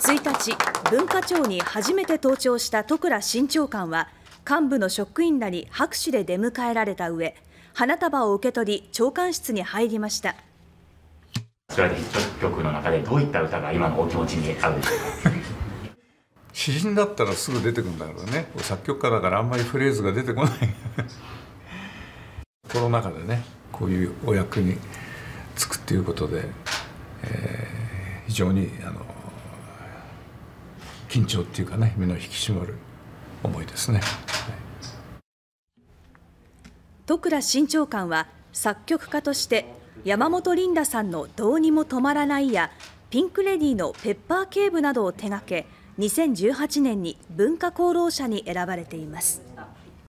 1日、文化庁に初めて登庁した戸倉新長官は、幹部の職員らに拍手で出迎えられた上、花束を受け取り、長官室に入りました。それでヒット曲の中でどういった歌が今のお気持ちに合うでしょうか？詩人だったらすぐ出てくるんだけどね。作曲家だからあんまりフレーズが出てこない。コロナ禍でねこういうお役に就くっていうことで、えー、非常にあの緊張っていうかね身の引き締まる思いですね。戸倉新長官は作曲家として山本リンダさんの「どうにも止まらない」やピンク・レディーの「ペッパー警部」などを手掛け2018年に文化功労者に選ばれています。